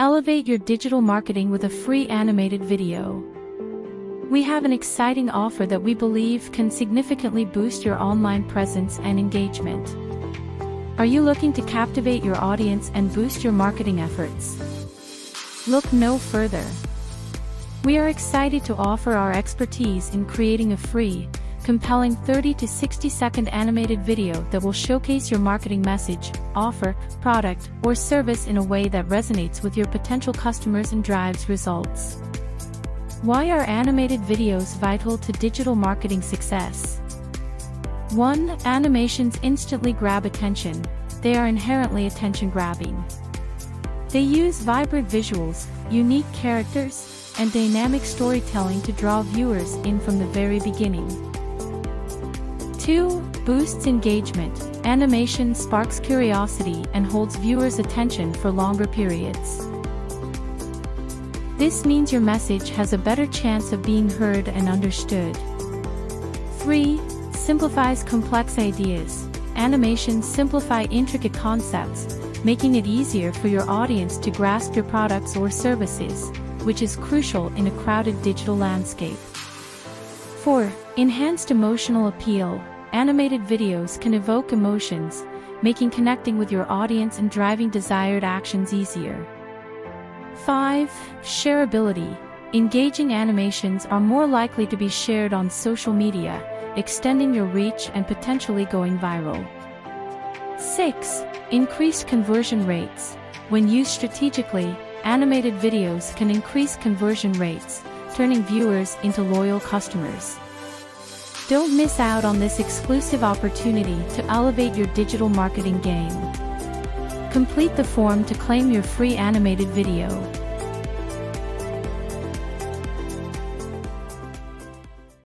Elevate your digital marketing with a free animated video. We have an exciting offer that we believe can significantly boost your online presence and engagement. Are you looking to captivate your audience and boost your marketing efforts? Look no further. We are excited to offer our expertise in creating a free, compelling 30 to 60 second animated video that will showcase your marketing message, offer, product, or service in a way that resonates with your potential customers and drives results. Why are animated videos vital to digital marketing success? 1. Animations instantly grab attention, they are inherently attention grabbing. They use vibrant visuals, unique characters, and dynamic storytelling to draw viewers in from the very beginning. 2. Boosts engagement. Animation sparks curiosity and holds viewers' attention for longer periods. This means your message has a better chance of being heard and understood. 3. Simplifies complex ideas. Animations simplify intricate concepts, making it easier for your audience to grasp your products or services, which is crucial in a crowded digital landscape. 4. Enhanced emotional appeal. Animated videos can evoke emotions, making connecting with your audience and driving desired actions easier. 5. Shareability. Engaging animations are more likely to be shared on social media, extending your reach and potentially going viral. 6. Increased conversion rates. When used strategically, animated videos can increase conversion rates, turning viewers into loyal customers. Don't miss out on this exclusive opportunity to elevate your digital marketing game. Complete the form to claim your free animated video.